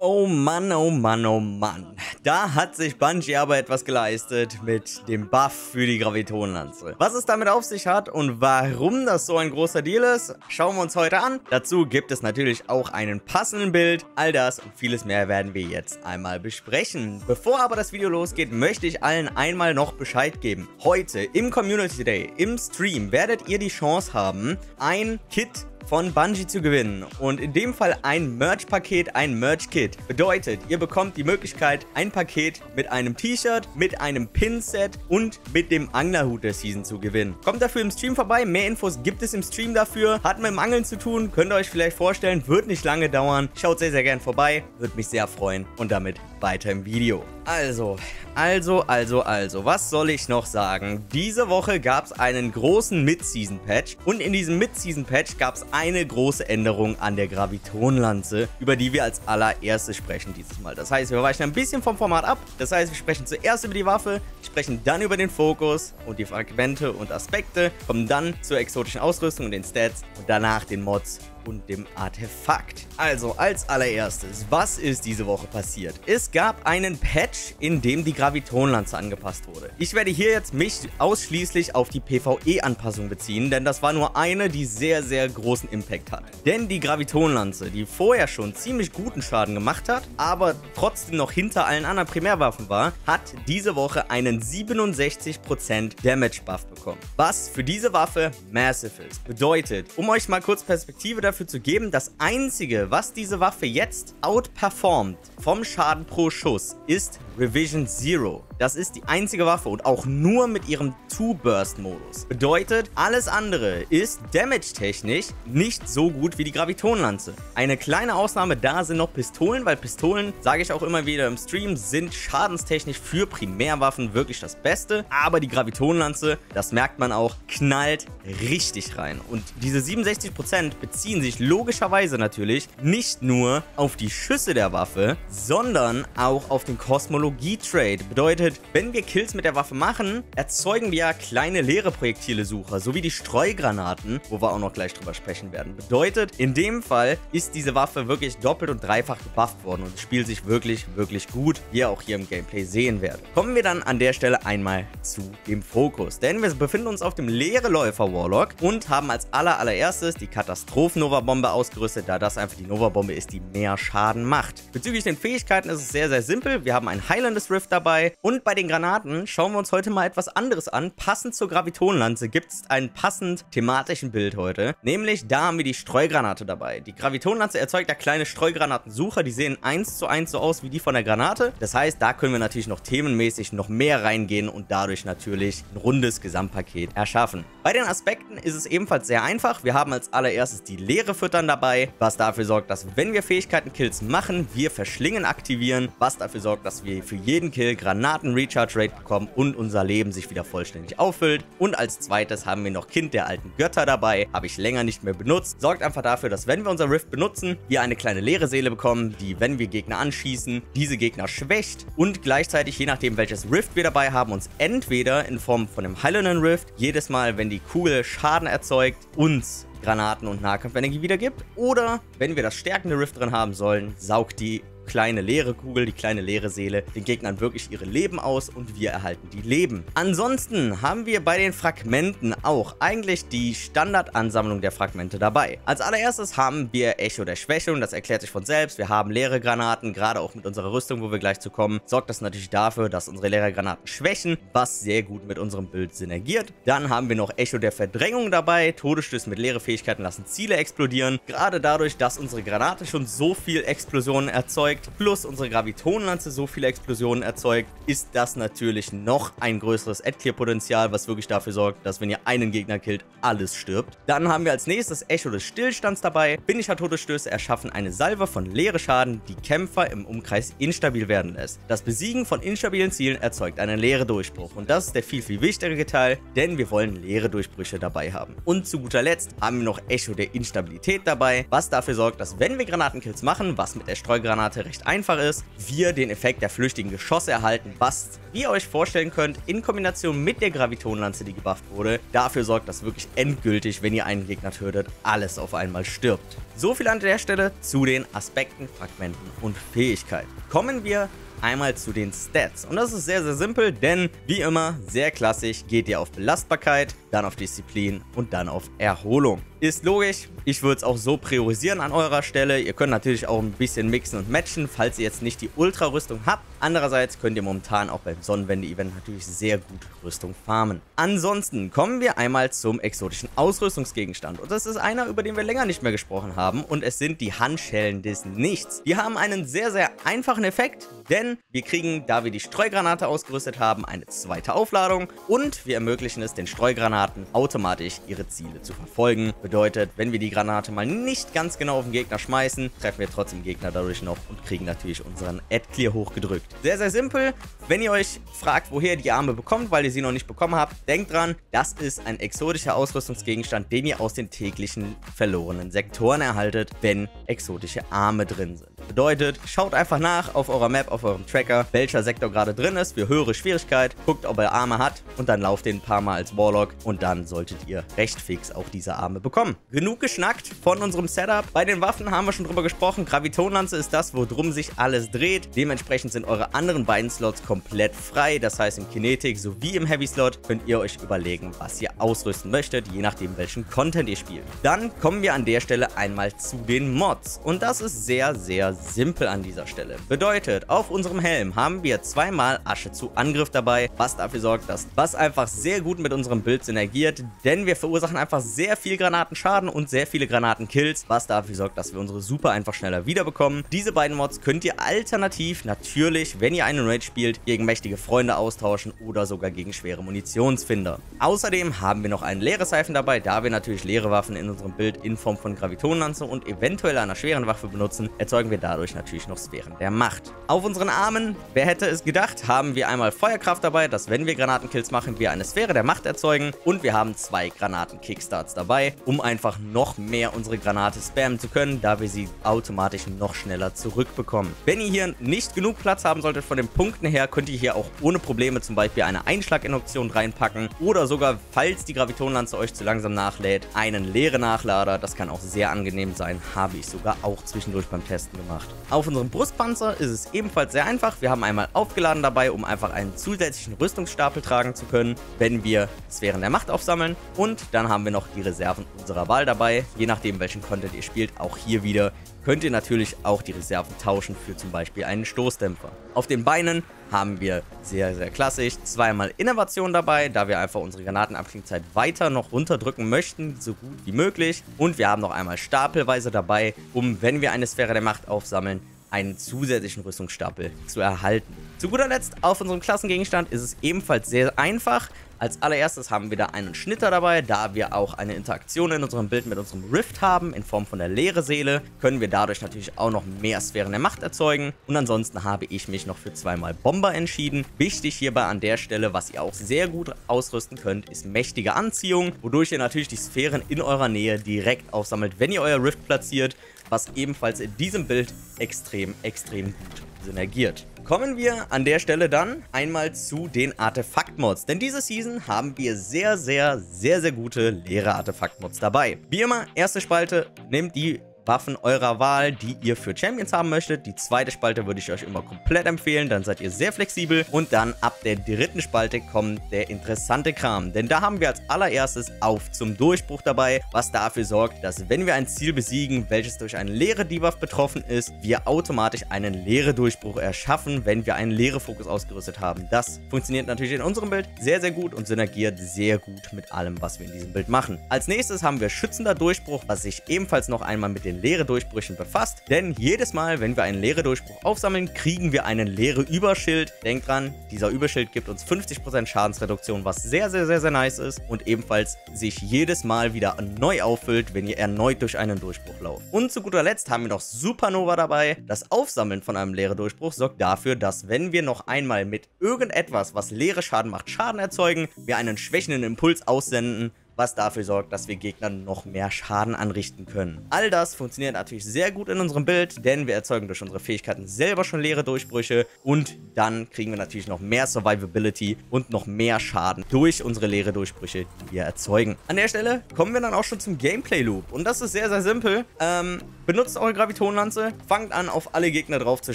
Oh Mann, oh Mann, oh Mann. Da hat sich Bungie aber etwas geleistet mit dem Buff für die Gravitonlanze. Was es damit auf sich hat und warum das so ein großer Deal ist, schauen wir uns heute an. Dazu gibt es natürlich auch einen passenden Bild. All das und vieles mehr werden wir jetzt einmal besprechen. Bevor aber das Video losgeht, möchte ich allen einmal noch Bescheid geben. Heute im Community Day, im Stream, werdet ihr die Chance haben, ein Kit von Bungie zu gewinnen. Und in dem Fall ein Merch-Paket, ein Merch-Kit. Bedeutet, ihr bekommt die Möglichkeit, ein Paket mit einem T-Shirt, mit einem Pin-Set und mit dem Anglerhut der Season zu gewinnen. Kommt dafür im Stream vorbei. Mehr Infos gibt es im Stream dafür. Hat mit dem Angeln zu tun. Könnt ihr euch vielleicht vorstellen. Wird nicht lange dauern. Schaut sehr, sehr gern vorbei. Würde mich sehr freuen. Und damit weiter im Video. Also, also, also, also, was soll ich noch sagen? Diese Woche gab es einen großen Mid-Season-Patch und in diesem Mid-Season-Patch gab es eine große Änderung an der Gravitonlanze, über die wir als allererstes sprechen dieses Mal. Das heißt, wir weichen ein bisschen vom Format ab. Das heißt, wir sprechen zuerst über die Waffe, sprechen dann über den Fokus und die Fragmente und Aspekte, kommen dann zur exotischen Ausrüstung und den Stats und danach den Mods und dem Artefakt. Also als allererstes, was ist diese Woche passiert? Es gab einen Patch, in dem die Gravitonlanze angepasst wurde. Ich werde hier jetzt mich ausschließlich auf die PvE-Anpassung beziehen, denn das war nur eine, die sehr, sehr großen Impact hat. Denn die Gravitonlanze, die vorher schon ziemlich guten Schaden gemacht hat, aber trotzdem noch hinter allen anderen Primärwaffen war, hat diese Woche einen 67% Damage Buff bekommen. Was für diese Waffe massive ist. Bedeutet, um euch mal kurz Perspektive dafür zu geben, das einzige, was diese Waffe jetzt outperformt vom Schaden pro Schuss, ist Revision Zero. Das ist die einzige Waffe und auch nur mit ihrem Two-Burst-Modus. Bedeutet, alles andere ist damage-technisch nicht so gut wie die Gravitonlanze. Eine kleine Ausnahme da sind noch Pistolen, weil Pistolen, sage ich auch immer wieder im Stream, sind schadenstechnisch für Primärwaffen wirklich das Beste. Aber die Gravitonlanze, das merkt man auch, knallt richtig rein. Und diese 67% beziehen sich logischerweise natürlich nicht nur auf die Schüsse der Waffe, sondern auch auf den Kosmologie-Trade. Bedeutet, bedeutet, wenn wir Kills mit der Waffe machen, erzeugen wir kleine leere Projektile-Sucher, sowie die Streugranaten, wo wir auch noch gleich drüber sprechen werden. Bedeutet, in dem Fall ist diese Waffe wirklich doppelt und dreifach gebufft worden und spielt sich wirklich, wirklich gut, wie ihr auch hier im Gameplay sehen werdet. Kommen wir dann an der Stelle einmal zu dem Fokus, denn wir befinden uns auf dem leere Läufer Warlock und haben als aller allererstes die Katastrophen-Nova-Bombe ausgerüstet, da das einfach die Nova-Bombe ist, die mehr Schaden macht. Bezüglich den Fähigkeiten ist es sehr, sehr simpel. Wir haben ein Highlanders Rift dabei und und bei den Granaten schauen wir uns heute mal etwas anderes an. Passend zur Gravitonlanze gibt es einen passend thematischen Bild heute. Nämlich da haben wir die Streugranate dabei. Die Gravitonlanze erzeugt da kleine Streugranatensucher. Die sehen eins zu eins so aus wie die von der Granate. Das heißt, da können wir natürlich noch themenmäßig noch mehr reingehen und dadurch natürlich ein rundes Gesamtpaket erschaffen. Bei den Aspekten ist es ebenfalls sehr einfach. Wir haben als allererstes die leere Füttern dabei, was dafür sorgt, dass wenn wir Fähigkeiten-Kills machen, wir Verschlingen aktivieren, was dafür sorgt, dass wir für jeden Kill Granaten starken Recharge Rate bekommen und unser Leben sich wieder vollständig auffüllt. Und als zweites haben wir noch Kind der alten Götter dabei. Habe ich länger nicht mehr benutzt. Sorgt einfach dafür, dass wenn wir unser Rift benutzen, wir eine kleine leere Seele bekommen, die, wenn wir Gegner anschießen, diese Gegner schwächt und gleichzeitig, je nachdem welches Rift wir dabei haben, uns entweder in Form von einem heilenden Rift, jedes Mal, wenn die Kugel Schaden erzeugt, uns Granaten und Nahkampfenergie wiedergibt. Oder, wenn wir das stärkende Rift drin haben sollen, saugt die kleine leere Kugel, die kleine leere Seele, den Gegnern wirklich ihre Leben aus und wir erhalten die Leben. Ansonsten haben wir bei den Fragmenten auch eigentlich die Standardansammlung der Fragmente dabei. Als allererstes haben wir Echo der Schwächung, das erklärt sich von selbst. Wir haben leere Granaten, gerade auch mit unserer Rüstung, wo wir gleich zu kommen, sorgt das natürlich dafür, dass unsere leere Granaten schwächen, was sehr gut mit unserem Bild synergiert. Dann haben wir noch Echo der Verdrängung dabei. Todesstöße mit leere Fähigkeiten lassen Ziele explodieren. Gerade dadurch, dass unsere Granate schon so viel Explosionen erzeugt, erzeugt, plus unsere Gravitonlanze so viele Explosionen erzeugt, ist das natürlich noch ein größeres Ad-Clear-Potenzial, was wirklich dafür sorgt, dass wenn ihr einen Gegner killt, alles stirbt. Dann haben wir als nächstes Echo des Stillstands dabei. Finisher Todesstöße erschaffen eine Salve von leere Schaden, die Kämpfer im Umkreis instabil werden lässt. Das Besiegen von instabilen Zielen erzeugt einen leere Durchbruch und das ist der viel, viel wichtigere Teil, denn wir wollen leere Durchbrüche dabei haben. Und zu guter Letzt haben wir noch Echo der Instabilität dabei, was dafür sorgt, dass wenn wir Granatenkills machen, was mit der Streugranate recht einfach ist, wir den Effekt der flüchtigen Geschosse erhalten, was, wie ihr euch vorstellen könnt, in Kombination mit der Gravitonlanze, die gebufft wurde, dafür sorgt, dass wirklich endgültig, wenn ihr einen Gegner tötet, alles auf einmal stirbt. So viel an der Stelle zu den Aspekten, Fragmenten und Fähigkeiten. Kommen wir einmal zu den Stats. Und das ist sehr, sehr simpel, denn wie immer, sehr klassisch, geht ihr auf Belastbarkeit, dann auf Disziplin und dann auf Erholung. Ist logisch, ich würde es auch so priorisieren an eurer Stelle. Ihr könnt natürlich auch ein bisschen mixen und matchen, falls ihr jetzt nicht die Ultra-Rüstung habt. Andererseits könnt ihr momentan auch beim Sonnenwende-Event natürlich sehr gut Rüstung farmen. Ansonsten kommen wir einmal zum exotischen Ausrüstungsgegenstand. Und das ist einer, über den wir länger nicht mehr gesprochen haben. Und es sind die Handschellen des Nichts. Die haben einen sehr, sehr einfachen Effekt, denn wir kriegen, da wir die Streugranate ausgerüstet haben, eine zweite Aufladung. Und wir ermöglichen es den Streugranaten automatisch ihre Ziele zu verfolgen. Bedeutet, wenn wir die Granate mal nicht ganz genau auf den Gegner schmeißen, treffen wir trotzdem Gegner dadurch noch und kriegen natürlich unseren Ad-Clear hochgedrückt. Sehr, sehr simpel. Wenn ihr euch fragt, woher ihr die Arme bekommt, weil ihr sie noch nicht bekommen habt, denkt dran, das ist ein exotischer Ausrüstungsgegenstand, den ihr aus den täglichen verlorenen Sektoren erhaltet, wenn exotische Arme drin sind. Bedeutet, schaut einfach nach auf eurer Map, auf eurem Tracker, welcher Sektor gerade drin ist, für höhere Schwierigkeit, guckt, ob er Arme hat und dann lauft den ein paar Mal als Warlock und dann solltet ihr recht fix auch diese Arme bekommen. Genug geschnackt von unserem Setup. Bei den Waffen haben wir schon drüber gesprochen. Gravitonlanze ist das, worum sich alles dreht. Dementsprechend sind eure anderen beiden Slots komplett frei. Das heißt, im Kinetic sowie im Heavy Slot könnt ihr euch überlegen, was ihr ausrüsten möchtet, je nachdem, welchen Content ihr spielt. Dann kommen wir an der Stelle einmal zu den Mods. Und das ist sehr, sehr simpel an dieser Stelle. Bedeutet, auf unserem Helm haben wir zweimal Asche zu Angriff dabei, was dafür sorgt, dass was einfach sehr gut mit unserem Bild synergiert, denn wir verursachen einfach sehr viel Granatenschaden und sehr viele Granatenkills, was dafür sorgt, dass wir unsere Super einfach schneller wiederbekommen. Diese beiden Mods könnt ihr alternativ natürlich, wenn ihr einen Raid spielt, gegen mächtige Freunde austauschen oder sogar gegen schwere Munitionsfinder. Außerdem haben wir noch einen leere Seifen dabei, da wir natürlich leere Waffen in unserem Bild in Form von Gravitonlanze und eventuell einer schweren Waffe benutzen, erzeugen wir dadurch natürlich noch Sphären der Macht. Auf unseren Armen, wer hätte es gedacht, haben wir einmal Feuerkraft dabei, dass wenn wir Granatenkills machen, wir eine Sphäre der Macht erzeugen und wir haben zwei Granaten-Kickstarts dabei, um einfach noch mehr unsere Granate spammen zu können, da wir sie automatisch noch schneller zurückbekommen. Wenn ihr hier nicht genug Platz haben solltet von den Punkten her, könnt ihr hier auch ohne Probleme zum Beispiel eine Einschlaginduktion reinpacken oder sogar, falls die Gravitonlanze euch zu langsam nachlädt, einen leeren Nachlader. Das kann auch sehr angenehm sein, habe ich sogar auch zwischendurch beim Testen gemacht. Auf unserem Brustpanzer ist es ebenfalls sehr einfach. Wir haben einmal aufgeladen dabei, um einfach einen zusätzlichen Rüstungsstapel tragen zu können, wenn wir Sphären der Macht aufsammeln. Und dann haben wir noch die Reserven unserer Wahl dabei, je nachdem welchen Content ihr spielt. Auch hier wieder könnt ihr natürlich auch die Reserven tauschen für zum Beispiel einen Stoßdämpfer. Auf den Beinen haben wir sehr, sehr klassisch zweimal Innovation dabei, da wir einfach unsere Granatenabklingzeit weiter noch runterdrücken möchten, so gut wie möglich. Und wir haben noch einmal stapelweise dabei, um, wenn wir eine Sphäre der Macht aufsammeln, einen zusätzlichen Rüstungsstapel zu erhalten. Zu guter Letzt, auf unserem Klassengegenstand ist es ebenfalls sehr einfach. Als allererstes haben wir da einen Schnitter dabei, da wir auch eine Interaktion in unserem Bild mit unserem Rift haben, in Form von der leere Seele, können wir dadurch natürlich auch noch mehr Sphären der Macht erzeugen. Und ansonsten habe ich mich noch für zweimal Bomber entschieden. Wichtig hierbei an der Stelle, was ihr auch sehr gut ausrüsten könnt, ist mächtige Anziehung, wodurch ihr natürlich die Sphären in eurer Nähe direkt aufsammelt, wenn ihr euer Rift platziert, was ebenfalls in diesem Bild extrem, extrem gut synergiert. Kommen wir an der Stelle dann einmal zu den Artefakt-Mods, denn diese Season haben wir sehr, sehr, sehr, sehr gute leere Artefakt-Mods dabei. Wie immer, erste Spalte, nehmt die Waffen eurer Wahl, die ihr für Champions haben möchtet. Die zweite Spalte würde ich euch immer komplett empfehlen, dann seid ihr sehr flexibel. Und dann ab der dritten Spalte kommt der interessante Kram, denn da haben wir als allererstes auf zum Durchbruch dabei, was dafür sorgt, dass wenn wir ein Ziel besiegen, welches durch einen leere Debuff betroffen ist, wir automatisch einen leere Durchbruch erschaffen, wenn wir einen leere Fokus ausgerüstet haben. Das funktioniert natürlich in unserem Bild sehr, sehr gut und synergiert sehr gut mit allem, was wir in diesem Bild machen. Als nächstes haben wir schützender Durchbruch, was sich ebenfalls noch einmal mit den leere Durchbrüchen befasst, denn jedes Mal, wenn wir einen leere Durchbruch aufsammeln, kriegen wir einen leere Überschild. Denkt dran, dieser Überschild gibt uns 50% Schadensreduktion, was sehr, sehr, sehr, sehr nice ist und ebenfalls sich jedes Mal wieder neu auffüllt, wenn ihr erneut durch einen Durchbruch lauft. Und zu guter Letzt haben wir noch Supernova dabei. Das Aufsammeln von einem leeren Durchbruch sorgt dafür, dass wenn wir noch einmal mit irgendetwas, was leere Schaden macht, Schaden erzeugen, wir einen schwächenden Impuls aussenden, was dafür sorgt, dass wir Gegnern noch mehr Schaden anrichten können. All das funktioniert natürlich sehr gut in unserem Bild, denn wir erzeugen durch unsere Fähigkeiten selber schon leere Durchbrüche und dann kriegen wir natürlich noch mehr Survivability und noch mehr Schaden durch unsere leere Durchbrüche, die wir erzeugen. An der Stelle kommen wir dann auch schon zum Gameplay-Loop und das ist sehr, sehr simpel. Ähm, benutzt eure Gravitonlanze, fangt an, auf alle Gegner drauf zu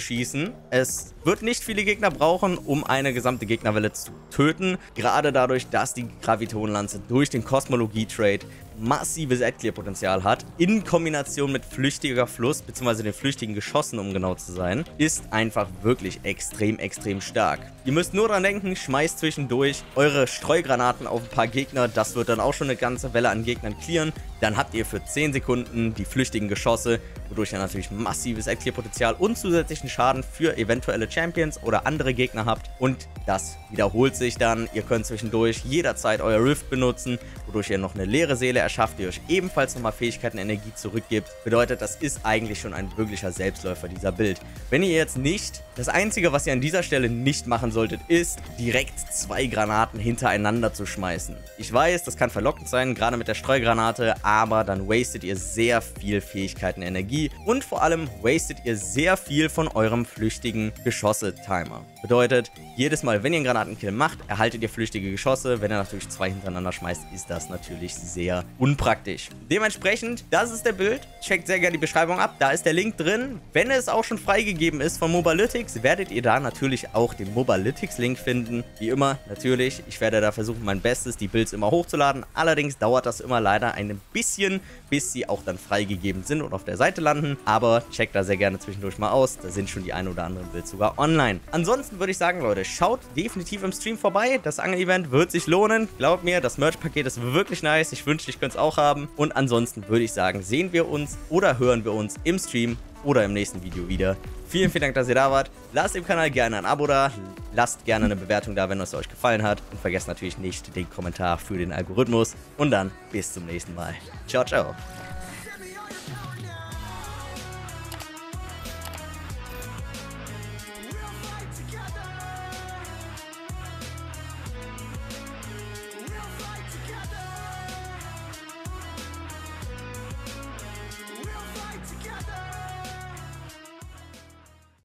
schießen. Es wird nicht viele Gegner brauchen, um eine gesamte Gegnerwelle zu töten, gerade dadurch, dass die Gravitonlanze durch den Kosmologie-Trade massives Ad-Clear-Potenzial hat, in Kombination mit flüchtiger Fluss, beziehungsweise den flüchtigen Geschossen, um genau zu sein, ist einfach wirklich extrem, extrem stark. Ihr müsst nur dran denken, schmeißt zwischendurch eure Streugranaten auf ein paar Gegner, das wird dann auch schon eine ganze Welle an Gegnern clearen. Dann habt ihr für 10 Sekunden die flüchtigen Geschosse, wodurch ihr natürlich massives Ad-Clear-Potenzial und zusätzlichen Schaden für eventuelle Champions oder andere Gegner habt. Und das wiederholt sich dann. Ihr könnt zwischendurch jederzeit euer Rift benutzen, wodurch ihr noch eine leere Seele erschafft, die euch ebenfalls nochmal Fähigkeiten und Energie zurückgibt. Bedeutet, das ist eigentlich schon ein wirklicher Selbstläufer, dieser Bild. Wenn ihr jetzt nicht, das Einzige, was ihr an dieser Stelle nicht machen solltet, ist, direkt zwei Granaten hintereinander zu schmeißen. Ich weiß, das kann verlockend sein, gerade mit der Streugranate, aber dann wastet ihr sehr viel Fähigkeiten Energie und vor allem wastet ihr sehr viel von eurem flüchtigen Geschosse-Timer. Bedeutet, jedes Mal, wenn ihr einen Granatenkill macht, erhaltet ihr flüchtige Geschosse. Wenn ihr natürlich zwei hintereinander schmeißt, ist das natürlich sehr unpraktisch. Dementsprechend, das ist der Bild. Checkt sehr gerne die Beschreibung ab. Da ist der Link drin. Wenn es auch schon freigegeben ist von Mobalytics, werdet ihr da natürlich auch den Mobalytics-Link finden. Wie immer, natürlich, ich werde da versuchen, mein Bestes, die Builds immer hochzuladen. Allerdings dauert das immer leider ein bisschen, bis sie auch dann freigegeben sind und auf der Seite landen. Aber checkt da sehr gerne zwischendurch mal aus. Da sind schon die ein oder anderen Builds sogar online. Ansonsten ansonsten würde ich sagen, Leute, schaut definitiv im Stream vorbei. Das Angel-Event wird sich lohnen. Glaubt mir, das Merch-Paket ist wirklich nice. Ich wünschte, ich könnte es auch haben. Und ansonsten würde ich sagen, sehen wir uns oder hören wir uns im Stream oder im nächsten Video wieder. Vielen, vielen Dank, dass ihr da wart. Lasst dem Kanal gerne ein Abo da. Lasst gerne eine Bewertung da, wenn es euch gefallen hat. Und vergesst natürlich nicht den Kommentar für den Algorithmus. Und dann bis zum nächsten Mal. Ciao, ciao.